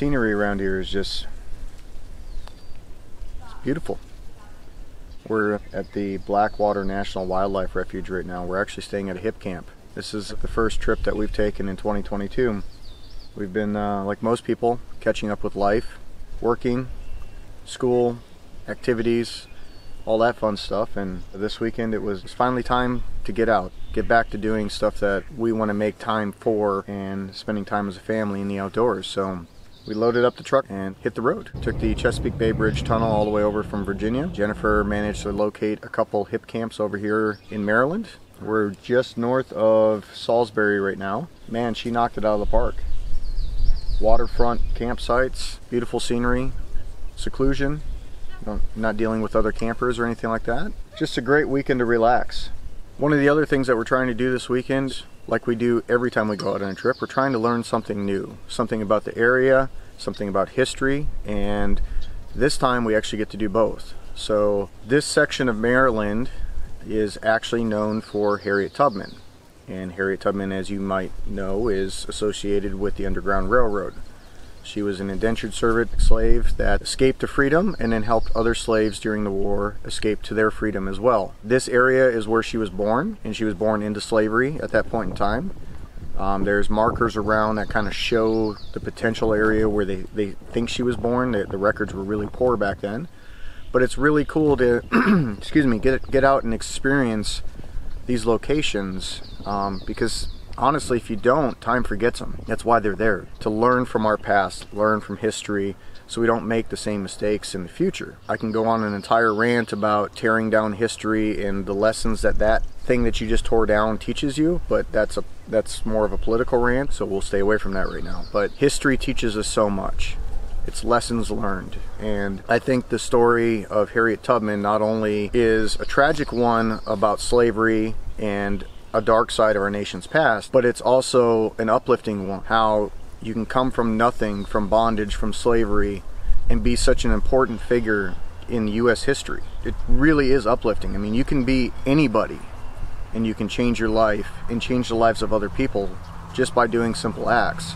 scenery around here is just beautiful. We're at the Blackwater National Wildlife Refuge right now. We're actually staying at a Hipcamp. This is the first trip that we've taken in 2022. We've been, uh, like most people, catching up with life, working, school, activities, all that fun stuff. And this weekend it was finally time to get out, get back to doing stuff that we want to make time for and spending time as a family in the outdoors. So we loaded up the truck and hit the road. Took the Chesapeake Bay Bridge tunnel all the way over from Virginia. Jennifer managed to locate a couple Hipcamps over here in Maryland. We're just north of Salisbury right now. Man, she knocked it out of the park. Waterfront campsites, beautiful scenery, seclusion, not dealing with other campers or anything like that. Just a great weekend to relax. One of the other things that we're trying to do this weekend, like we do every time we go out on a trip, we're trying to learn something new, something about the area, something about history, and this time we actually get to do both. So this section of Maryland is actually known for Harriet Tubman. And Harriet Tubman, as you might know, is associated with the Underground Railroad. She was an indentured servant slave that escaped to freedom and then helped other slaves during the war escape to their freedom as well. This area is where she was born, and she was born into slavery at that point in time. Um, there's markers around that kind of show the potential area where they, they think she was born. The, the records were really poor back then. But it's really cool to, excuse me, get, get out and experience these locations um, because honestly, if you don't, time forgets them. That's why they're there to learn from our past, learn from history, so we don't make the same mistakes in the future. I can go on an entire rant about tearing down history and the lessons that that thing that you just tore down teaches you, but that's a that's more of a political rant, so we'll stay away from that right now. But history teaches us so much. It's lessons learned. And I think the story of Harriet Tubman not only is a tragic one about slavery and a dark side of our nation's past, but it's also an uplifting one. How you can come from nothing, from bondage, from slavery, and be such an important figure in U.S. history. It really is uplifting. I mean, you can be anybody and you can change your life and change the lives of other people just by doing simple acts.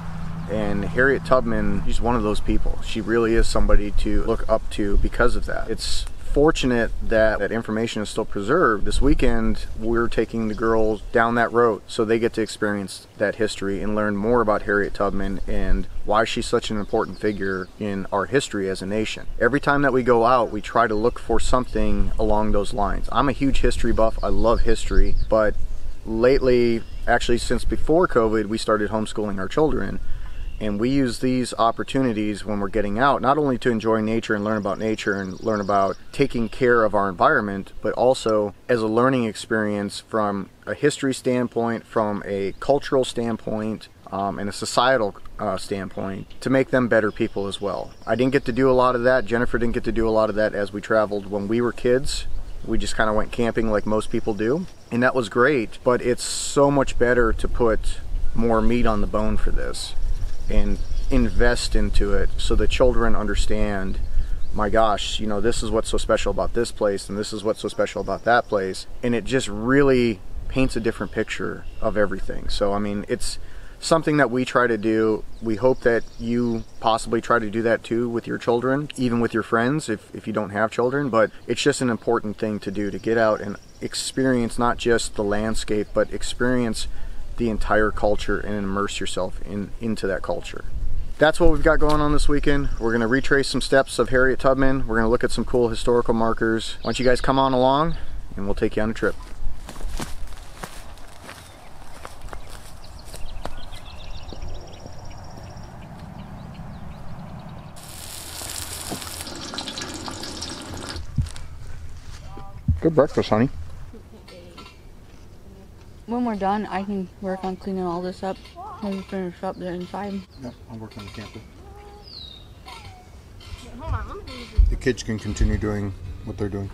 And Harriet Tubman, she's one of those people. She really is somebody to look up to because of that. It's fortunate that that information is still preserved. This weekend, we're taking the girls down that road so they get to experience that history and learn more about Harriet Tubman and why she's such an important figure in our history as a nation. Every time that we go out, we try to look for something along those lines. I'm a huge history buff. I love history, but lately, actually since before COVID, we started homeschooling our children and we use these opportunities when we're getting out, not only to enjoy nature and learn about nature and learn about taking care of our environment, but also as a learning experience from a history standpoint, from a cultural standpoint, um, and a societal uh, standpoint to make them better people as well. I didn't get to do a lot of that. Jennifer didn't get to do a lot of that as we traveled when we were kids. We just kind of went camping like most people do, and that was great. But it's so much better to put more meat on the bone for this and invest into it so the children understand my gosh, you know, this is what's so special about this place and this is what's so special about that place. And it just really paints a different picture of everything. So, I mean, it's something that we try to do. We hope that you possibly try to do that too with your children, even with your friends if, if you don't have children. But it's just an important thing to do to get out and experience not just the landscape, but experience the entire culture and immerse yourself in into that culture. That's what we've got going on this weekend. We're going to retrace some steps of Harriet Tubman. We're going to look at some cool historical markers. Why don't you guys come on along and we'll take you on a trip. Good breakfast, honey we're done, I can work on cleaning all this up. Maybe finish up the inside. Yep, I'll work on the camper. The kids can continue doing what they're doing.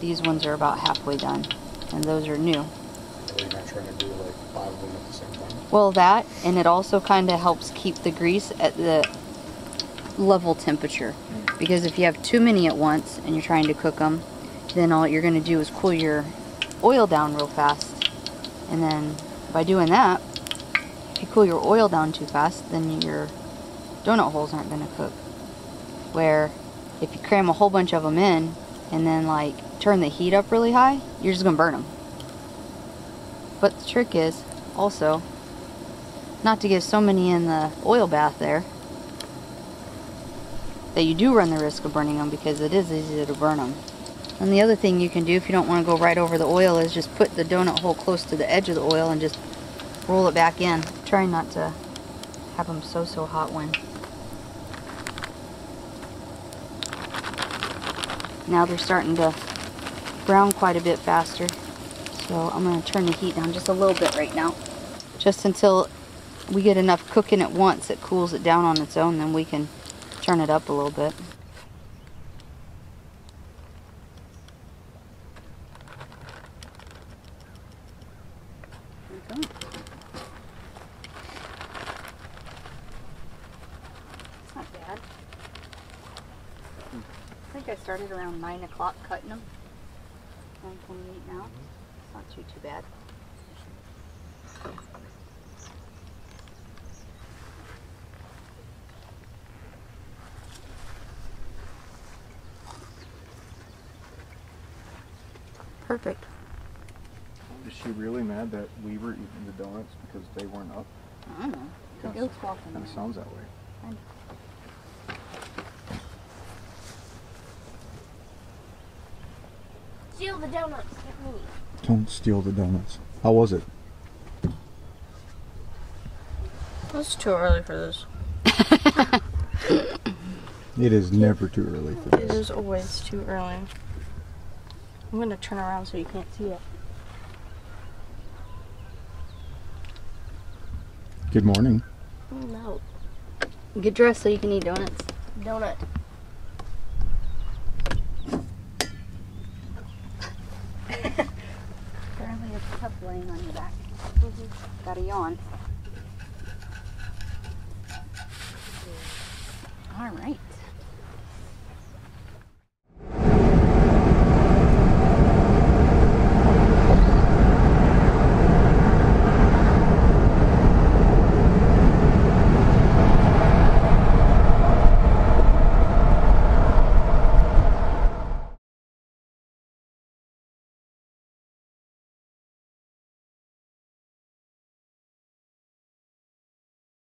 These ones are about halfway done, and those are new. Are not trying to do like five of them at the same time? Well, that, and it also kind of helps keep the grease at the level temperature. Because if you have too many at once and you're trying to cook them, then all you're going to do is cool your oil down real fast. And then by doing that, if you cool your oil down too fast, then your donut holes aren't going to cook. Where if you cram a whole bunch of them in and then like turn the heat up really high, you're just to burn them. But the trick is also not to get so many in the oil bath there that you do run the risk of burning them because it is easy to burn them. And the other thing you can do if you don't want to go right over the oil is just put the donut hole close to the edge of the oil and just roll it back in. Try not to have them so so hot when. Now they're starting to brown quite a bit faster. So I'm going to turn the heat down just a little bit right now. Just until we get enough cooking at once it cools it down on its own, then we can turn it up a little bit. There we go. It's not bad. I think I started around 9 o'clock cutting them. 9.28 now. Mm-hmm. It's not too, too bad. Perfect. Is she really mad that we were eating the donuts because they weren't up? I don't know. The goats walking Kind of sounds that way. Steal the donuts. Get me. Don't steal the donuts. How was it? It's too early for this. It is never too early for this. It is always too early. I'm gonna turn around so you can't see it. Good morning. No. Get dressed so you can eat donuts. Donut. Laying on your back. Mm-hmm. Got a yawn. All right.